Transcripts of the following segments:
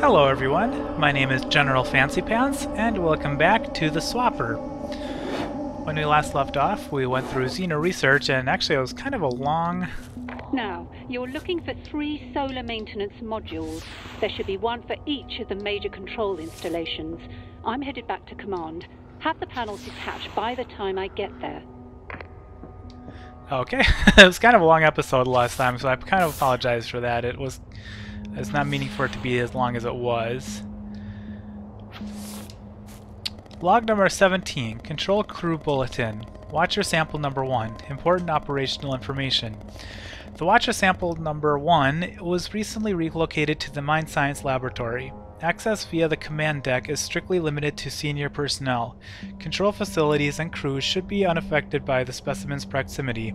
Hello everyone, my name is General Fancy Pants, and welcome back to the Swapper. When we last left off, we went through Xeno Research, and actually it was kind of a long... Now, you're looking for three solar maintenance modules. There should be one for each of the major control installations. I'm headed back to command. Have the panels detached by the time I get there. Okay, it was kind of a long episode last time, so I kind of apologize for that. It was... It's not meaning for it to be as long as it was. Log number 17, Control Crew Bulletin. Watcher Sample Number 1, Important Operational Information. The Watcher Sample Number 1 was recently relocated to the Mind Science Laboratory. Access via the command deck is strictly limited to senior personnel. Control facilities and crews should be unaffected by the specimen's proximity.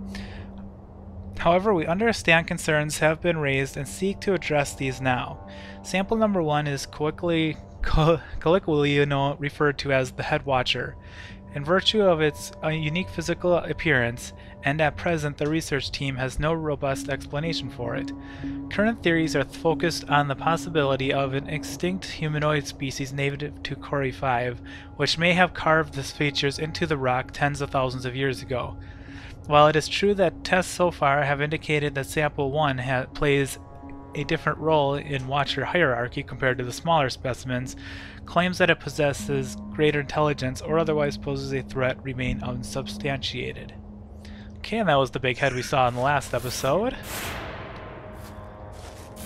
However, we understand concerns have been raised and seek to address these now. Sample number one is colloquially, colloquially referred to as the Head Watcher. In virtue of its uh, unique physical appearance, and at present the research team has no robust explanation for it. Current theories are focused on the possibility of an extinct humanoid species native to Chori 5, which may have carved these features into the rock tens of thousands of years ago. While it is true that tests so far have indicated that Sample 1 plays a different role in Watcher hierarchy compared to the smaller specimens, claims that it possesses greater intelligence or otherwise poses a threat remain unsubstantiated. Okay, and that was the big head we saw in the last episode.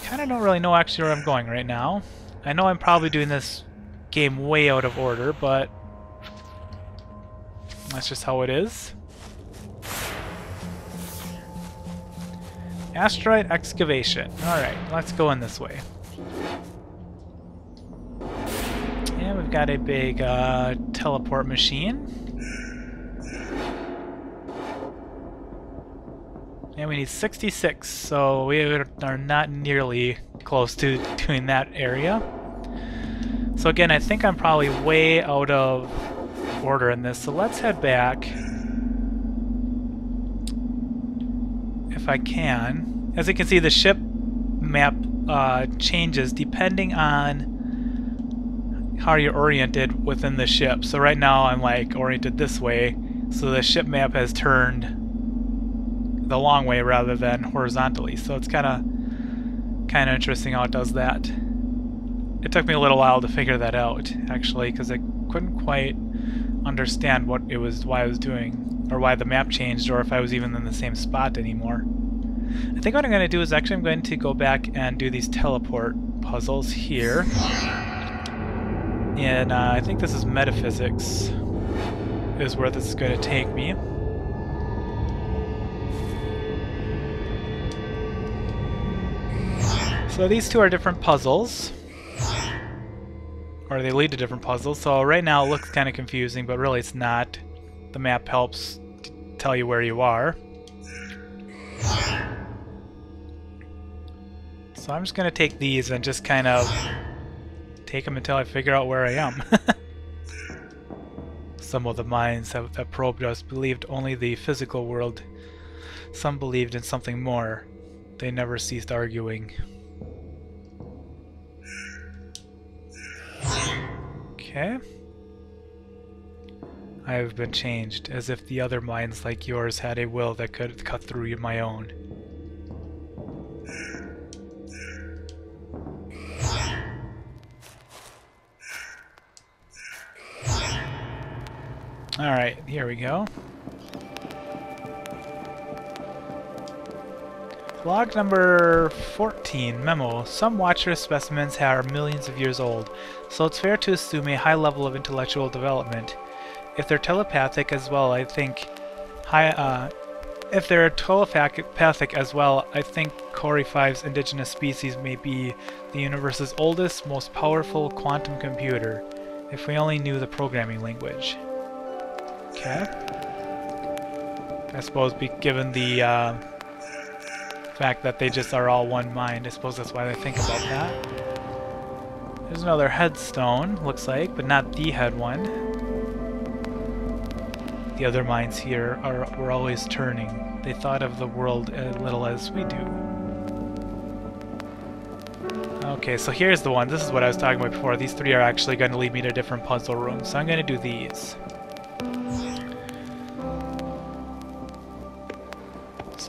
Kinda don't really know actually where I'm going right now. I know I'm probably doing this game way out of order, but that's just how it is. Asteroid excavation. Alright, let's go in this way. Yeah, we've got a big uh, teleport machine. And we need 66, so we are not nearly close to doing that area. So again, I think I'm probably way out of order in this, so let's head back. If I can. As you can see, the ship map uh, changes depending on how you're oriented within the ship. So right now I'm like oriented this way, so the ship map has turned the long way rather than horizontally. So it's kind of kind of interesting how it does that. It took me a little while to figure that out, actually, because I couldn't quite understand what it was, why I was doing, or why the map changed, or if I was even in the same spot anymore. I think what I'm going to do is actually I'm going to go back and do these teleport puzzles here. And uh, I think this is metaphysics is where this is going to take me. So these two are different puzzles. Or they lead to different puzzles. So right now it looks kind of confusing, but really it's not. The map helps tell you where you are. So I'm just going to take these and just kind of take them until I figure out where I am. Some of the minds have, that probed us believed only the physical world. Some believed in something more. They never ceased arguing. Okay. I have been changed, as if the other minds like yours had a will that could cut through my own. Alright, here we go. Log number 14, memo. Some Watcher specimens are millions of years old, so it's fair to assume a high level of intellectual development. If they're telepathic as well, I think high, uh, if they're telepathic as well, I think Chori 5's indigenous species may be the universe's oldest, most powerful quantum computer, if we only knew the programming language. Okay. I suppose be given the uh, fact that they just are all one mind. I suppose that's why they think about that. There's another headstone, looks like, but not the head one. The other minds here are were always turning. They thought of the world as little as we do. Okay, so here's the one. This is what I was talking about before. These three are actually going to lead me to different puzzle rooms. So I'm going to do these.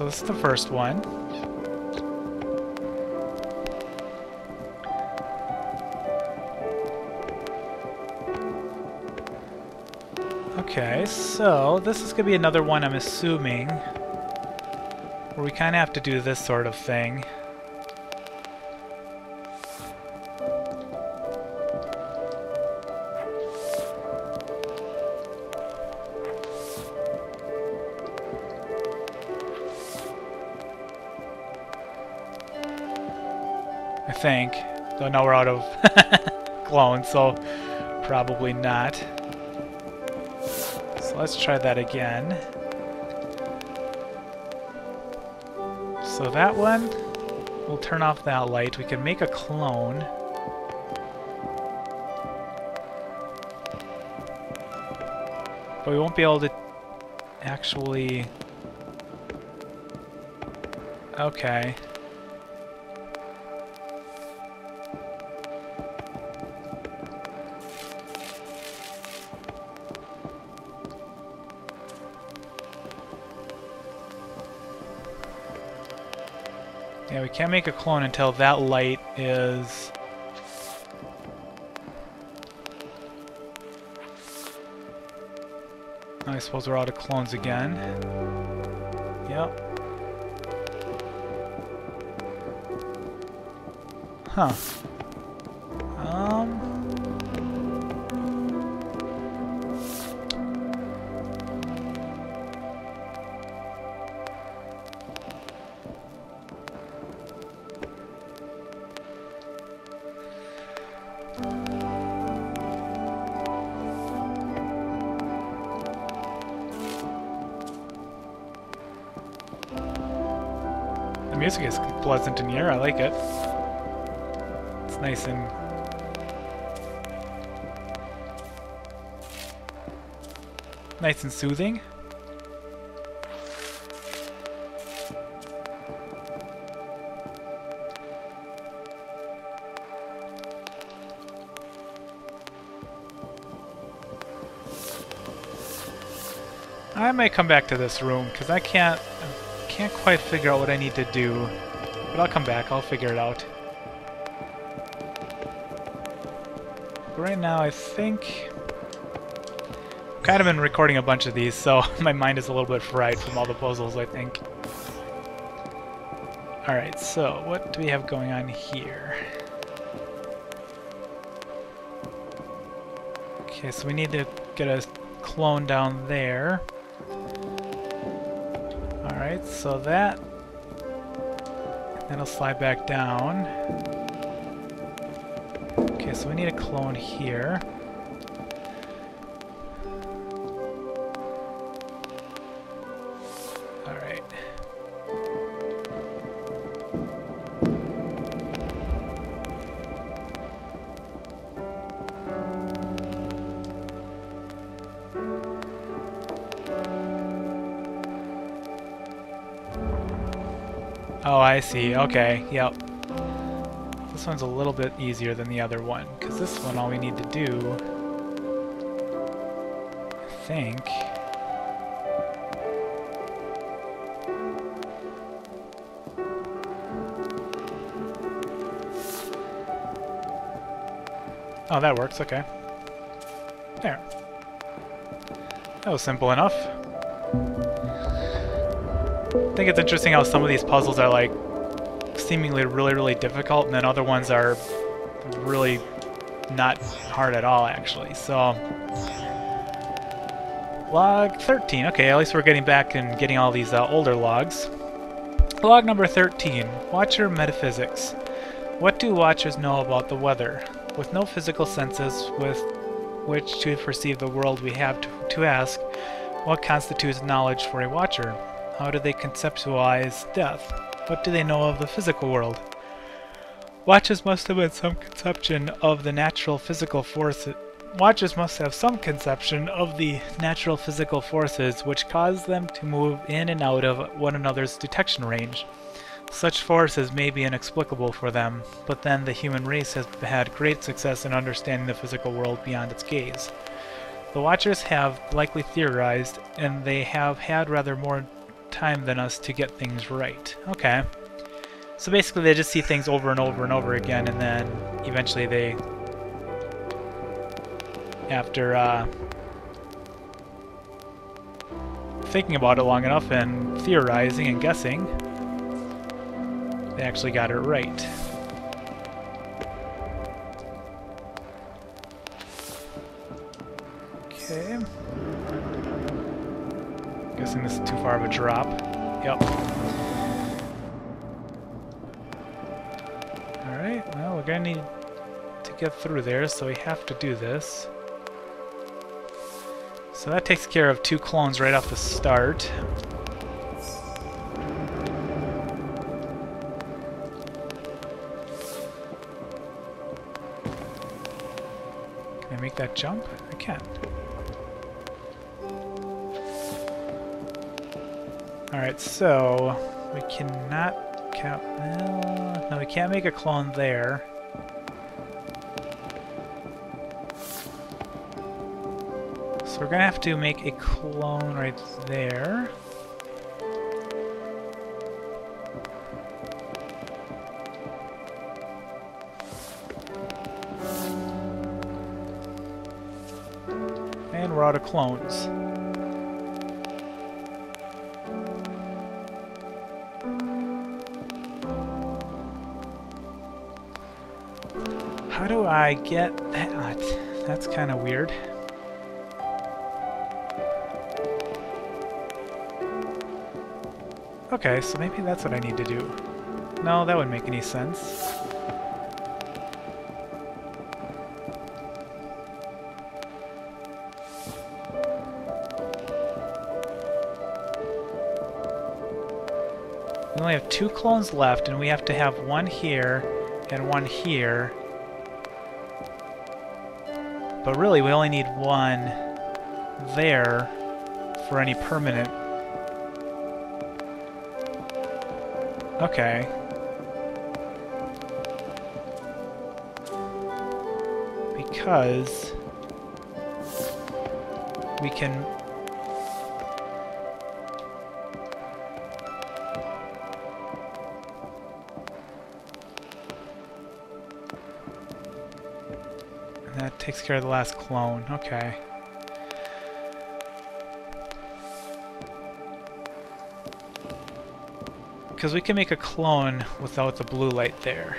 So this is the first one. Okay, so this is going to be another one, I'm assuming, where we kind of have to do this sort of thing. Think. Though now we're out of clones, so probably not. So let's try that again. So that one, we'll turn off that light. We can make a clone. But we won't be able to actually... Okay. Yeah, we can't make a clone until that light is... I suppose we're out of clones again. Yep. Huh. Music is pleasant in here, I like it. It's nice and... Nice and soothing. I may come back to this room, because I can't can't quite figure out what I need to do. But I'll come back, I'll figure it out. But right now, I think... I've kind of been recording a bunch of these, so my mind is a little bit fried from all the puzzles, I think. Alright, so what do we have going on here? Okay, so we need to get a clone down there. Alright, so that... That'll slide back down. Okay, so we need a clone here. I see. Okay, yep. This one's a little bit easier than the other one, because this one all we need to do, I think... Oh, that works, okay. There. That was simple enough. I think it's interesting how some of these puzzles are like seemingly really, really difficult, and then other ones are really not hard at all, actually. So, log 13. Okay, at least we're getting back and getting all these uh, older logs. Log number 13. Watcher Metaphysics. What do watchers know about the weather? With no physical senses with which to perceive the world, we have to, to ask, what constitutes knowledge for a watcher? How do they conceptualize death? What do they know of the physical world? Watchers must have had some conception of the natural physical forces. Watchers must have some conception of the natural physical forces which cause them to move in and out of one another's detection range. Such forces may be inexplicable for them, but then the human race has had great success in understanding the physical world beyond its gaze. The Watchers have likely theorized, and they have had rather more time than us to get things right. Okay. So basically they just see things over and over and over again, and then eventually they... After, uh, thinking about it long enough and theorizing and guessing, they actually got it right. Okay. Guessing this is too far of a drop. Yep. Alright, well, we're gonna need to get through there, so we have to do this. So that takes care of two clones right off the start. Can I make that jump? I can. Alright, so we cannot count. No, we can't make a clone there. So we're gonna have to make a clone right there. And we're out of clones. I get that? Uh, that's kind of weird. Okay, so maybe that's what I need to do. No, that wouldn't make any sense. We only have two clones left, and we have to have one here and one here. But really, we only need one there for any permanent Okay. Because we can takes care of the last clone. Okay. Because we can make a clone without the blue light there.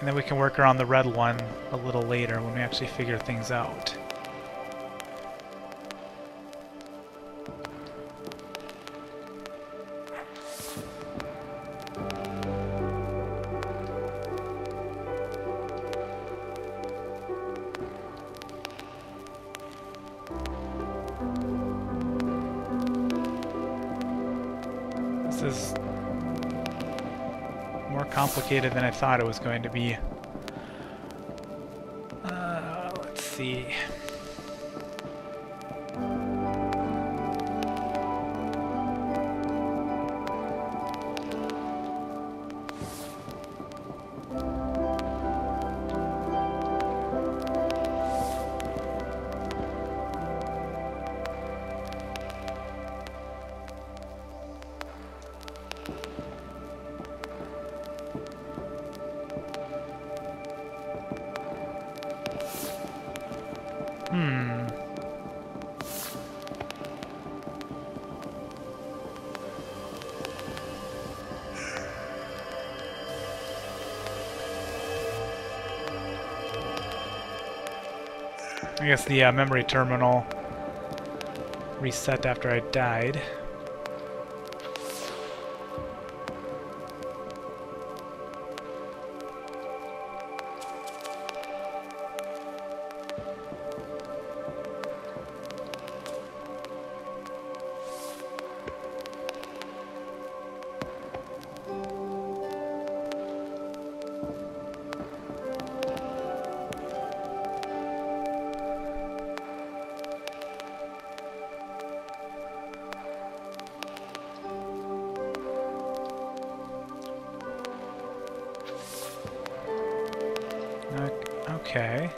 And then we can work around the red one a little later when we actually figure things out. Complicated than I thought it was going to be. I guess the uh, memory terminal reset after I died. Okay.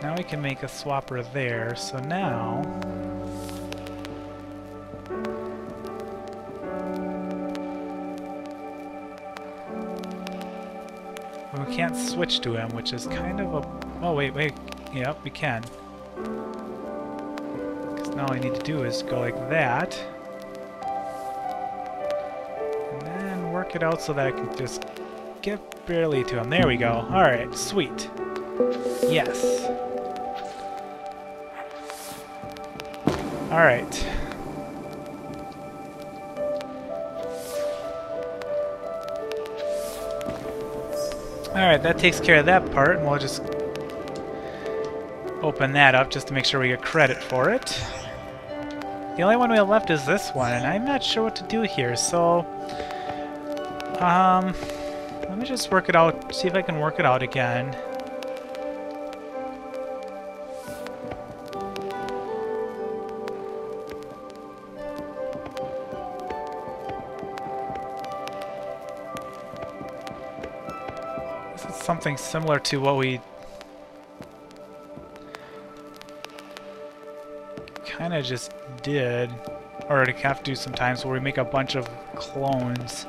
Now we can make a swapper there, so now... We can't switch to him, which is kind of a... Oh, wait, wait. Yep, we can. Because now all I need to do is go like that. And then work it out so that I can just get barely to him. There we go. Alright, sweet. Yes. Alright. Alright, that takes care of that part, and we'll just open that up just to make sure we get credit for it. The only one we have left is this one, and I'm not sure what to do here, so... Um... Let me just work it out, see if I can work it out again. something similar to what we kind of just did, or have to do sometimes, where we make a bunch of clones.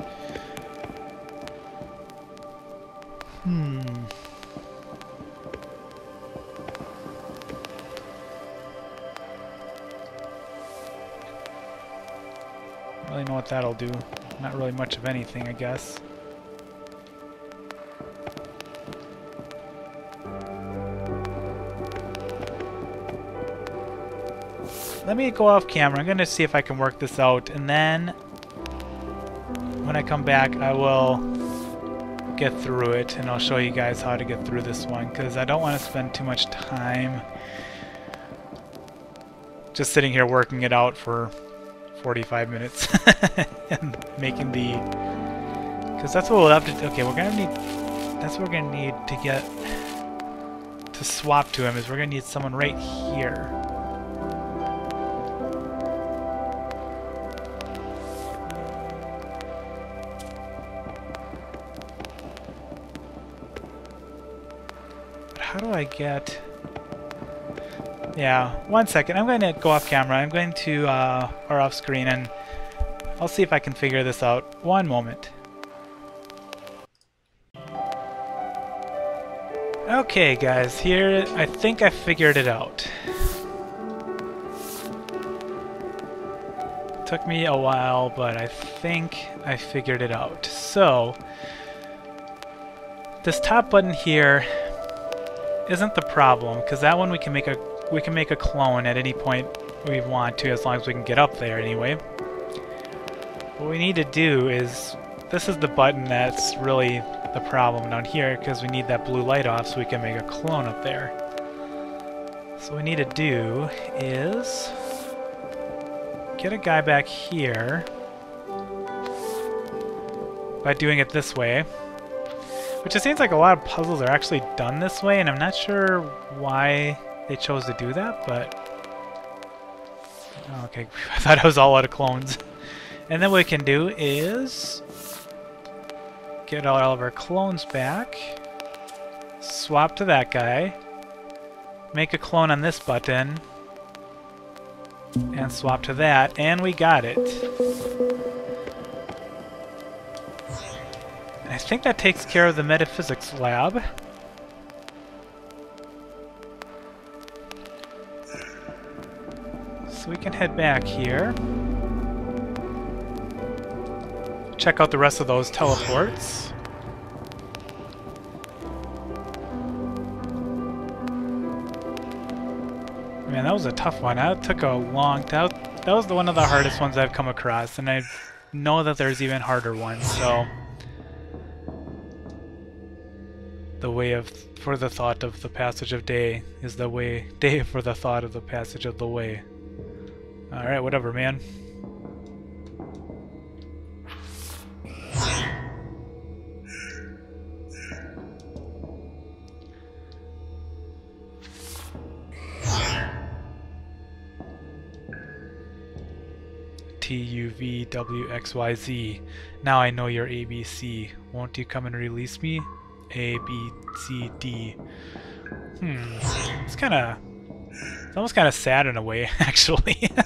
Really know what that'll do. Not really much of anything, I guess. let me go off camera. I'm going to see if I can work this out, and then when I come back, I will get through it, and I'll show you guys how to get through this one, because I don't want to spend too much time just sitting here working it out for 45 minutes and making the... Because that's what we'll have to... Okay, we're going to need... That's what we're going to need to get to swap to him, is we're going to need someone right here. But how do I get... Yeah, one second. I'm going to go off camera. I'm going to, uh, or off screen, and I'll see if I can figure this out. One moment. Okay, guys, here, I think I figured it out. Took me a while, but I think I figured it out. So, this top button here isn't the problem, because that one we can make a we can make a clone at any point we want to, as long as we can get up there anyway. What we need to do is, this is the button that's really the problem down here, because we need that blue light off so we can make a clone up there. So what we need to do is get a guy back here by doing it this way. Which it seems like a lot of puzzles are actually done this way, and I'm not sure why they chose to do that, but... Okay, I thought it was all out of clones. And then what we can do is... Get all of our clones back. Swap to that guy. Make a clone on this button. And swap to that, and we got it. I think that takes care of the metaphysics lab. So we can head back here. Check out the rest of those teleports. Man, that was a tough one. That took a long... That, that was one of the hardest ones I've come across, and I know that there's even harder ones, so... the way of for the thought of the passage of day is the way day for the thought of the passage of the way. Alright, whatever, man. T U V W X Y Z. Now I know your ABC. Won't you come and release me? A, B, C, D. Hmm. It's kind of... It's almost kind of sad in a way, actually.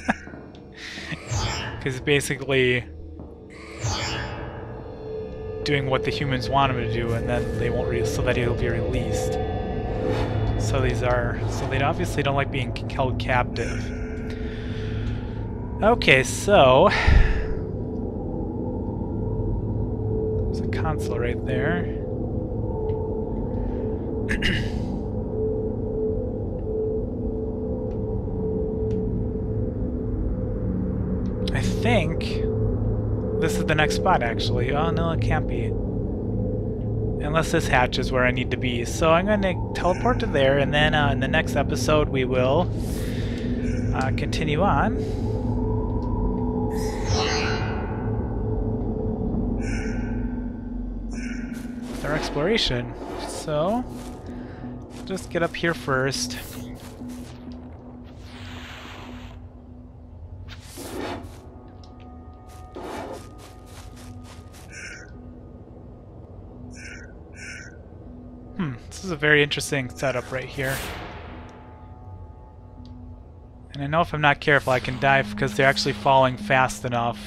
Because basically doing what the humans want him to do, and then they won't, so that he'll be released. So these are, so they obviously don't like being held captive. Okay, so there's a console right there. think this is the next spot, actually. Oh, no, it can't be. Unless this hatch is where I need to be. So I'm going to teleport to there, and then uh, in the next episode we will uh, continue on. Our exploration. So, just get up here first. Is a very interesting setup right here. And I know if I'm not careful I can die because they're actually falling fast enough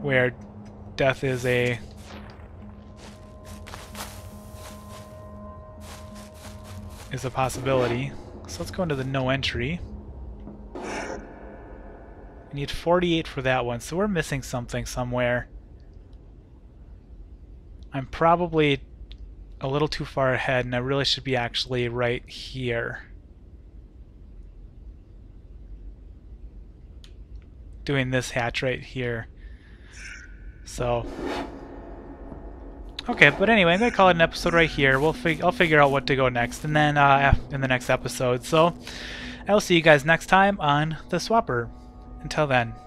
where death is a is a possibility. So let's go into the no entry. Need 48 for that one, so we're missing something somewhere. I'm probably a little too far ahead, and I really should be actually right here. Doing this hatch right here. So, okay, but anyway, I'm gonna call it an episode right here. We'll fig I'll figure out what to go next, and then uh, in the next episode. So, I'll see you guys next time on the Swapper. Until then.